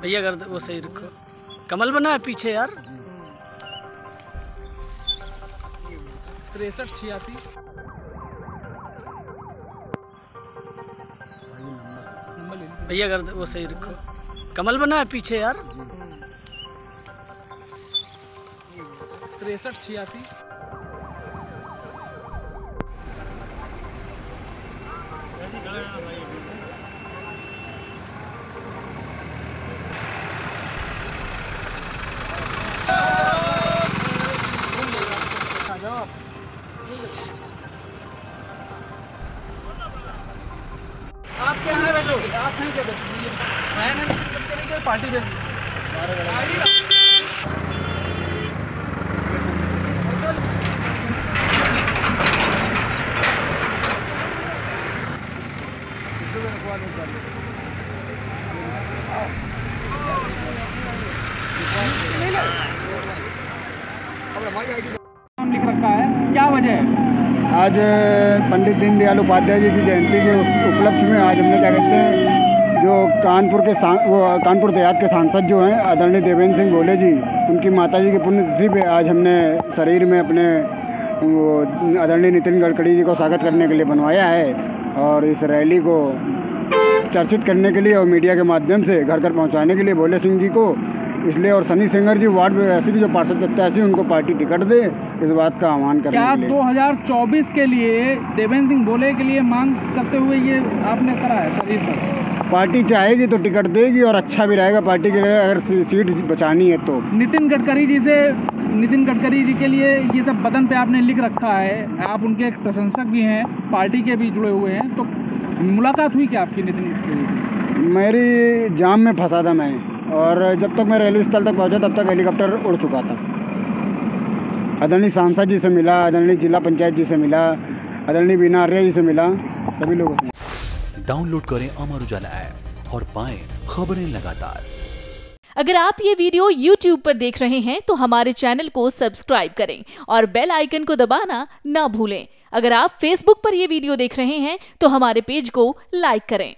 भैया कर दो वो सही रखो। कमल बना है पीछे यार। तिरसठ छियासी। भैया कर दो वो सही रखो। कमल बना है पीछे यार। तिरसठ छियासी। आपके यहाँ बैठो आप हैं क्या बैठो मैं नहीं पार्टी बेस नाम आज पंडित दीनदयाल उपाध्याय जी की जयंती के उपलक्ष्य में आज हमने क्या कहते हैं, जो कानपुर के वो कानपुर देहात के सांसद जो हैं, आदरणीय देवेंद्र सिंह गोले जी, उनकी माता जी की पुण्यतिथि पे आज हमने शरीर में अपने, वो, आदरणीय नितिन गडकरी जी को स्वागत करने के लिए बनवाया है और इस रैली को चर्चित करने के लिए और मीडिया के माध्यम से घर घर पहुँचाने के लिए भोले सिंह जी को इसलिए और सनी सिंगर जी वार्ड की जो पार्षद प्रत्याशी उनको पार्टी टिकट दे इस बात का आह्वान करने क्या के लिए। 2024 के लिए देवेंद्र सिंह बोले के लिए मांग करते हुए ये आपने करा है पर पार्टी चाहेगी तो टिकट देगी और अच्छा भी रहेगा पार्टी के लिए अगर सीट बचानी है तो। नितिन गडकरी जी से नितिन गडकरी जी के लिए ये सब बदन पे आपने लिख रखा है आप उनके एक प्रशंसक भी हैं पार्टी के भी जुड़े हुए हैं तो मुलाकात हुई क्या आपकी नितिन गडकरी मेरी जाम में फंसा था मैं। और जब तक मैं रैली स्थल तक पहुँचा तब तक हेलीकॉप्टर उड़ चुका था। आदरणीय सांसद जी से मिला आदरणीय जिला पंचायत जी से मिला आदरणीय बीना आर्या जी से मिला सभी लोगों से। डाउनलोड करें अमर उजाला ऐप और पाएँ खबरें लगातार। अगर आप ये वीडियो YouTube पर देख रहे हैं तो हमारे चैनल को सब्सक्राइब करें और बेल आइकन को दबाना ना भूलें। अगर आप Facebook पर ये वीडियो देख रहे हैं तो हमारे पेज को लाइक करें।